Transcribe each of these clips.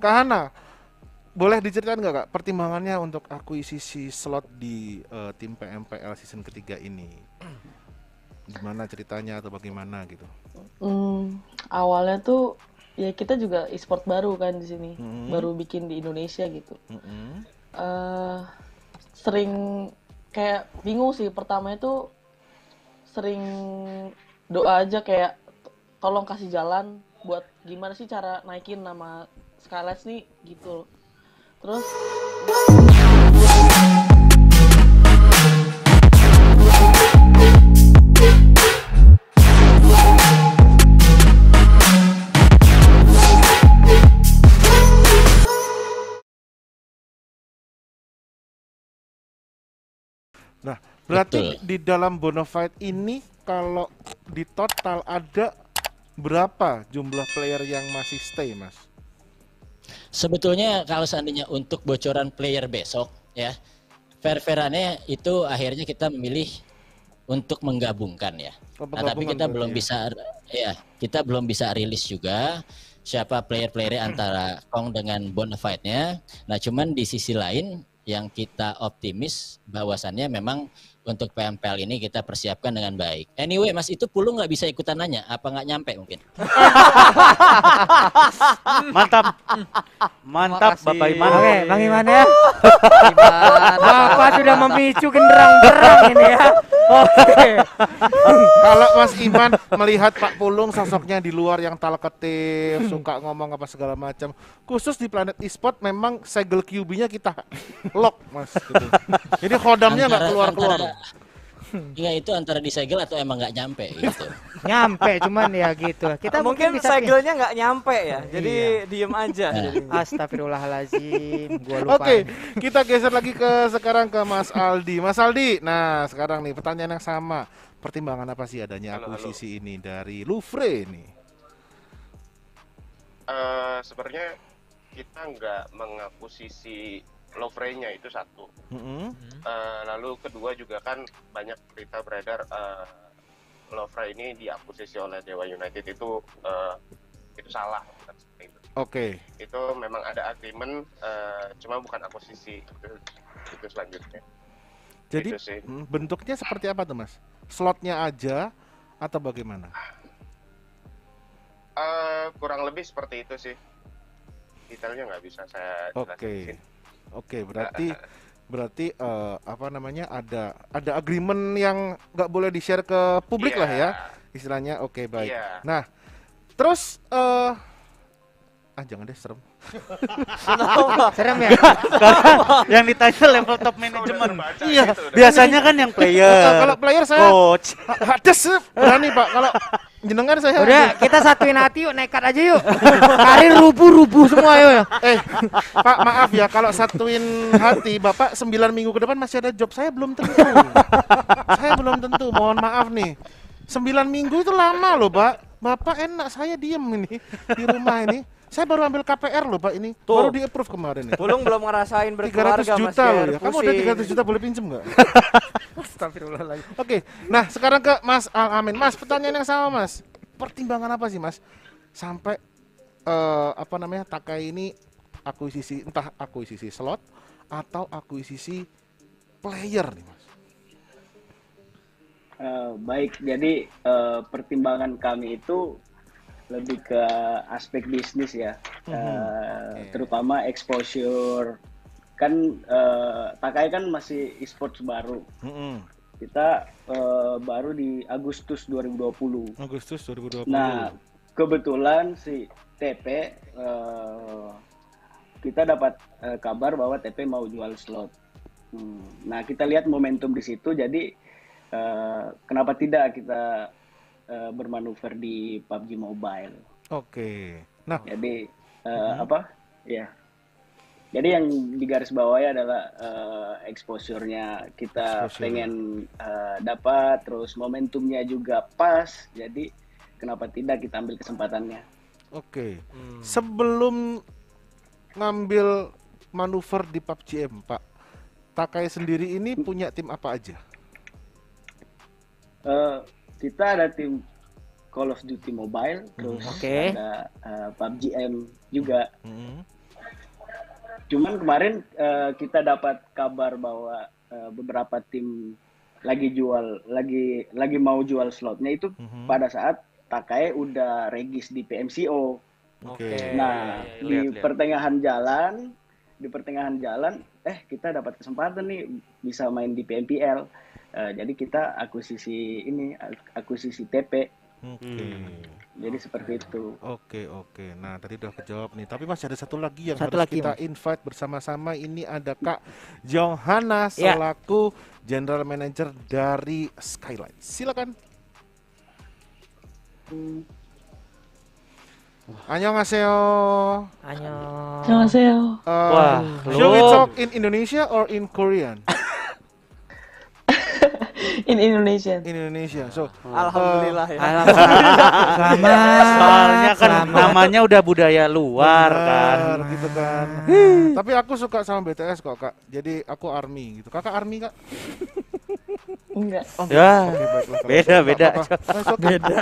Kak Hana, boleh diceritakan nggak kak pertimbangannya untuk akuisisi slot di uh, tim PMPL season ketiga ini? Gimana ceritanya atau bagaimana gitu? Hmm, awalnya tuh ya kita juga e-sport baru kan di sini, hmm. baru bikin di Indonesia gitu. Hmm. Uh, sering kayak bingung sih pertama itu sering doa aja kayak tolong kasih jalan buat gimana sih cara naikin nama Skylights nih gitu terus Nah, berarti Betul. di dalam bonafide ini kalau di total ada berapa jumlah player yang masih stay, Mas? Sebetulnya kalau seandainya untuk bocoran player besok ya, fair-fairannya itu akhirnya kita memilih untuk menggabungkan ya. Oh, nah, tapi kita belum ya. bisa ya, kita belum bisa rilis juga siapa player-player antara Kong dengan Bonafide-nya. Nah, cuman di sisi lain yang kita optimis bahwasannya memang untuk PMPL ini kita persiapkan dengan baik. Anyway, Mas itu Pulung nggak bisa ikutan nanya, apa nggak nyampe mungkin? Mantap, mantap Bapak Iman. Oke, Bang Iman ya. Bapak sudah memicu genderang berang ini ya. Oke. Kalau Mas Iman melihat Pak Pulung sosoknya di luar yang talkative, suka ngomong apa segala macam, khusus di planet e-sport memang segel QB-nya kita lock, Mas. Gitu. Jadi hodamnya nggak keluar-keluar. Iya itu antara disegel atau emang nggak nyampe gitu. nyampe cuman ya gitu. Kita mungkin, mungkin bisa segelnya nggak nyampe ya. Jadi iya. diem aja. Astagfirullahalazim. Gua lupa. Oke, kita geser lagi ke sekarang ke Mas Aldi. Mas Aldi, nah sekarang nih pertanyaan yang sama. Pertimbangan apa sih adanya akuisisi ini dari Louvre ini? Uh, sebenarnya kita nggak mengakuisisi Lovre-nya itu satu. Mm-hmm. Uh, lalu kedua juga kan banyak berita beredar uh, Lovre ini diakuisisi oleh Dewa United itu uh, itu salah bukan seperti itu. Oke. Okay. Itu memang ada agreement, uh, cuma bukan akuisisi itu, itu selanjutnya. Jadi itu mm, bentuknya seperti apa tuh mas? Slotnya aja atau bagaimana? Uh, kurang lebih seperti itu sih. Detailnya nggak bisa saya jelasin. Oke. Okay. Berarti berarti uh, apa namanya ada ada agreement yang nggak boleh di share ke publik yeah. lah ya iya. istilahnya. Oke, baik. Yeah. Nah, terus uh, ah jangan deh serem. serem ya? yang ditanya level top manajemen. Iya, biasanya kan yang player. kalau player saya coach. Hades berani, Pak. Kalau jenengan saya Udah, kita satuin hati yuk, nekat aja yuk. Karir rubuh-rubuh semua yuk. Eh, Pak, maaf ya kalau satuin hati, Bapak 9 minggu ke depan masih ada job saya belum tentu. saya belum tentu, mohon maaf nih. 9 minggu itu lama loh, Pak. Bapak enak saya diem ini di rumah ini. Saya baru ambil KPR loh Pak ini. Tuh. Baru di approve kemarin nih. Belum belum ngerasain berkeluarga 300 juta loh ya. Kamu ada 300 juta boleh pinjem nggak? Astagfirullahaladzim. Oke, okay. nah sekarang ke Mas Al Amin. Mas, pertanyaan yang sama Mas. Pertimbangan apa sih Mas? Sampai uh, apa namanya Takai ini akuisisi entah akuisisi slot atau akuisisi player nih Mas. Uh, baik, jadi uh, pertimbangan kami itu lebih ke aspek bisnis ya, mm-hmm. uh, okay. terutama exposure. Kan uh, Takai kan masih e-sports baru. Mm-hmm. Kita uh, baru di Agustus 2020. Agustus 2020. Nah, kebetulan si TP uh, kita dapat uh, kabar bahwa TP mau jual slot. Hmm. Nah, kita lihat momentum di situ, jadi uh, kenapa tidak kita uh, bermanuver di PUBG Mobile. Oke. Nah, jadi uh, hmm. apa? Ya. Jadi yang di garis bawahnya adalah uh, exposure-nya kita exposure. pengen uh, dapat, terus momentumnya juga pas. Jadi kenapa tidak kita ambil kesempatannya? Oke. Hmm. Sebelum ngambil manuver di PUBG M, Pak, Takai sendiri ini punya tim apa aja? Uh, kita ada tim Call of Duty Mobile, terus okay. ada uh, PUBG M juga. Mm -hmm. cuman kemarin uh, kita dapat kabar bahwa uh, beberapa tim lagi jual lagi lagi mau jual slotnya itu mm-hmm. pada saat Takai udah regis di PMCO. Oke. Okay. Nah, lihat, di lihat. pertengahan jalan di pertengahan jalan eh kita dapat kesempatan nih bisa main di PMPL. Uh, jadi kita akuisisi ini akuisisi TP. Oke. Okay. Hmm. Jadi seperti itu. Oke, oke. Nah, tadi udah kejawab nih. Tapi masih ada satu lagi yang satu harus lagi, kita invite bersama-sama. Ini ada Kak Johanna ya. selaku yeah. General Manager dari Skyline. Silakan. Hmm. Annyeonghaseyo. Annyeong. Annyeonghaseyo. Uh, Wah, should we talk in Indonesia or in Korean? In Indonesia. In Indonesia. So, alhamdulillah ya. Alhamdulillah. Selamat. Soalnya kan Selamat. namanya udah budaya luar Benar, kan. gitu kan. Hmm. Tapi aku suka sama BTS kok, Kak. Jadi aku army gitu. Kakak army, Kak? Enggak. Oh, ya. Okay, beda, beda. beda.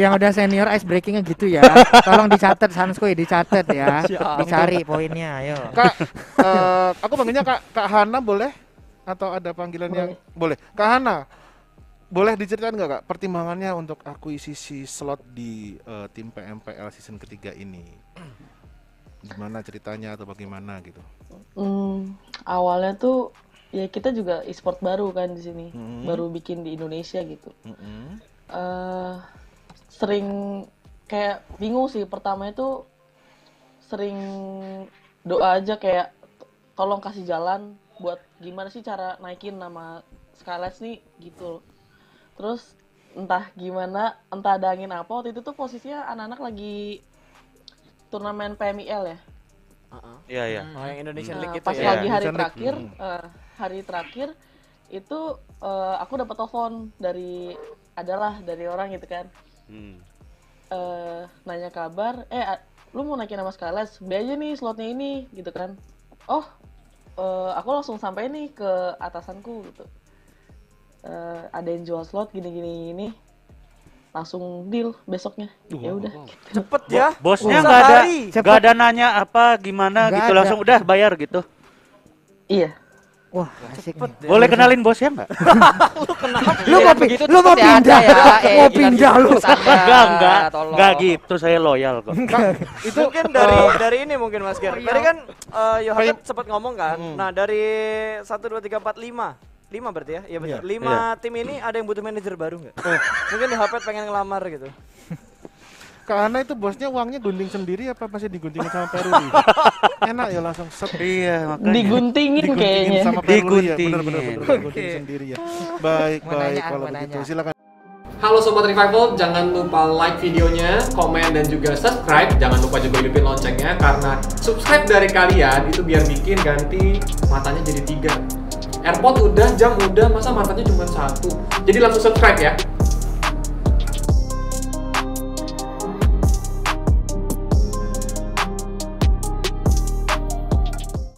Yang udah senior ice breakingnya gitu ya. Tolong dicatat Sanskoy, dicatat ya. Dicari poinnya, ayo. Kak, uh, aku panggilnya Kak Kak Hana boleh? atau ada panggilan boleh. yang boleh Kak Hana boleh diceritakan nggak kak pertimbangannya untuk akuisisi slot di uh, tim PMPL season ketiga ini? Gimana ceritanya atau bagaimana gitu? Hmm, awalnya tuh ya kita juga e-sport baru kan di sini. Hmm. baru bikin di Indonesia gitu. Hmm. uh, sering kayak bingung sih. Pertama itu sering doa aja kayak tolong kasih jalan buat gimana sih cara naikin nama Skylights nih gitu terus entah gimana entah ada angin apa waktu itu tuh posisinya anak-anak lagi turnamen PMIL ya Iya iya. Oh yang Indonesian nah, League itu pas ya. lagi hari terakhir, uh, hari terakhir itu uh, aku dapat telepon dari adalah dari orang gitu kan. Hmm. Uh, nanya kabar, eh lu mau naikin nama Skylights, be aja nih slotnya ini gitu kan. Oh uh, aku langsung sampai nih ke atasanku gitu uh, ada yang jual slot gini gini gini langsung deal besoknya ya udah gitu. cepet ya bosnya nggak ada nggak ada nanya apa gimana gak gitu ada. langsung udah bayar gitu iya Wah, asik nih. Boleh kenalin bosnya enggak? lu kenapa? Lu mau gitu lu mau pindah ya? Mau pindah lu. Enggak, enggak. Enggak gitu, saya loyal kok. itu mungkin dari uh, dari ini mungkin Mas Ger. Tadi kan uh, Yohanes sempat ngomong kan. Hmm. Nah, dari 1 2 3 4 5 lima berarti ya? Iya benar. Yeah. Lima yeah. tim ini ada yang butuh manajer baru nggak? Oh. Mungkin di HP pengen ngelamar gitu. Karena itu bosnya uangnya gunting sendiri apa masih diguntingin sama Peruli? Enak ya langsung set. Iya, makanya. Diguntingin, diguntingin kayaknya. sama Peruli ya. Benar benar benar. Okay. Gunting sendiri ya. Baik, baik kalau begitu. Silakan. Halo Sobat Revival, jangan lupa like videonya, komen, dan juga subscribe. Jangan lupa juga hidupin loncengnya, karena subscribe dari kalian itu biar bikin ganti matanya jadi tiga. Airpod udah, jam udah, masa matanya cuma satu. Jadi langsung subscribe ya.